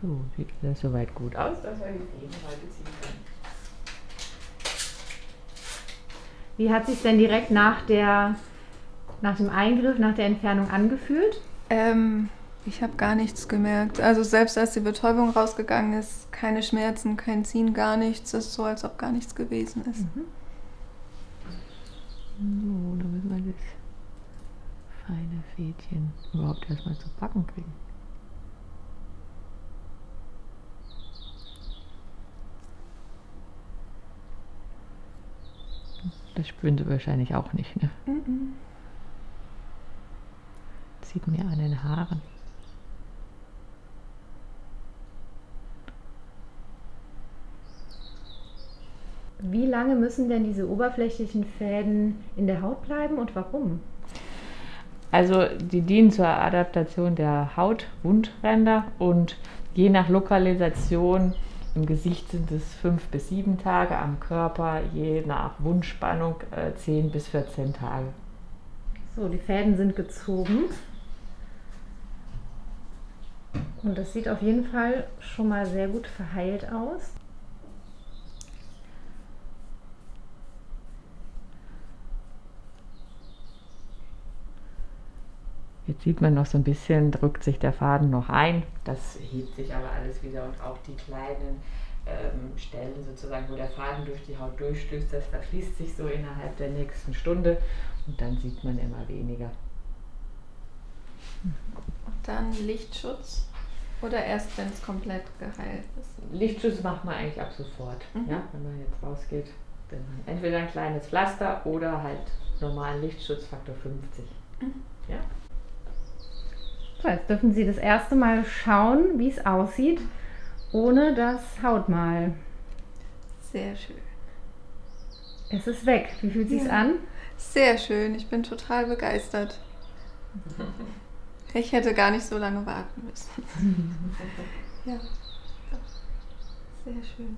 So, sieht alles soweit gut aus, dass wir die Fäden heute ziehen können. Wie hat sich denn direkt nach, der, nach dem Eingriff, nach der Entfernung angefühlt? Ähm, ich habe gar nichts gemerkt. Also selbst als die Betäubung rausgegangen ist, keine Schmerzen, kein Ziehen, gar nichts. Es ist so, als ob gar nichts gewesen ist. Mhm. So, da müssen wir das feine Fädchen überhaupt erstmal zu packen kriegen. Das spüren sie wahrscheinlich auch nicht, ne? Mhm. Sieht mir an den Haaren. Wie lange müssen denn diese oberflächlichen Fäden in der Haut bleiben und warum? Also die dienen zur Adaptation der Hautwundränder und je nach Lokalisation im Gesicht sind es fünf bis sieben Tage, am Körper je nach Wundspannung äh, zehn bis 14 Tage. So, die Fäden sind gezogen. Und das sieht auf jeden Fall schon mal sehr gut verheilt aus. Jetzt sieht man noch so ein bisschen, drückt sich der Faden noch ein. Das hebt sich aber alles wieder und auch die kleinen ähm, Stellen sozusagen, wo der Faden durch die Haut durchstößt, das verschließt sich so innerhalb der nächsten Stunde und dann sieht man immer weniger. Dann Lichtschutz oder erst, wenn es komplett geheilt ist? Lichtschutz macht man eigentlich ab sofort, Mhm. ja, wenn man jetzt rausgeht. Dann entweder ein kleines Pflaster oder halt normalen Lichtschutzfaktor 50. Mhm. Ja. So, jetzt dürfen Sie das erste Mal schauen, wie es aussieht, ohne das Hautmal. Sehr schön. Es ist weg. Wie fühlt sich's Ja. an? Sehr schön. Ich bin total begeistert. Ich hätte gar nicht so lange warten müssen. ja. Sehr schön.